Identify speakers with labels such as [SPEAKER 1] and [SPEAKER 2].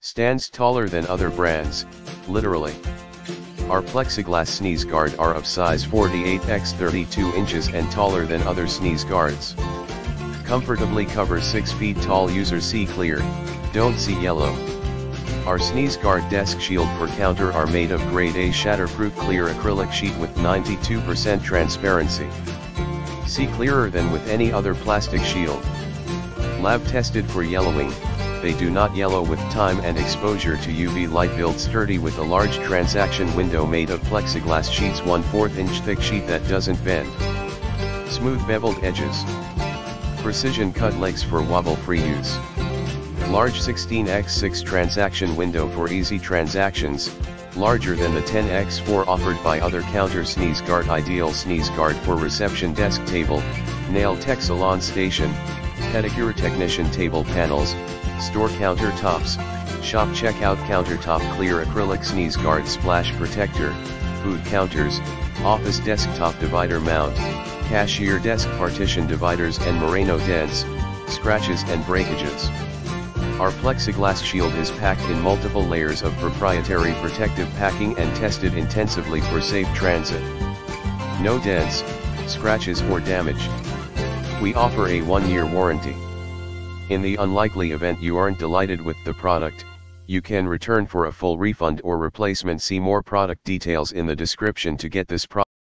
[SPEAKER 1] Stands taller than other brands, literally. Our plexiglass sneeze guard are of size 48 x 32 inches and taller than other sneeze guards. Comfortably cover 6 feet tall user see clear, don't see yellow. Our sneeze guard desk shield per counter are made of grade A shatterproof clear acrylic sheet with 92% transparency. See clearer than with any other plastic shield. Lab tested for yellowing, they do not yellow with time and exposure to UV light built sturdy with a large transaction window made of plexiglass sheets 1 4 inch thick sheet that doesn't bend. Smooth beveled edges. Precision cut legs for wobble free use. Large 16x6 transaction window for easy transactions, larger than the 10x4 offered by other counter sneeze guard ideal sneeze guard for reception desk table, nail tech salon station, pedicure technician table panels, store countertops, shop checkout countertop clear acrylic sneeze guard splash protector, food counters, office desktop divider mount, cashier desk partition dividers and Merano dents, scratches and breakages. Our plexiglass shield is packed in multiple layers of proprietary protective packing and tested intensively for safe transit. No dents, scratches or damage. We offer a one-year warranty. In the unlikely event you aren't delighted with the product, you can return for a full refund or replacement see more product details in the description to get this product.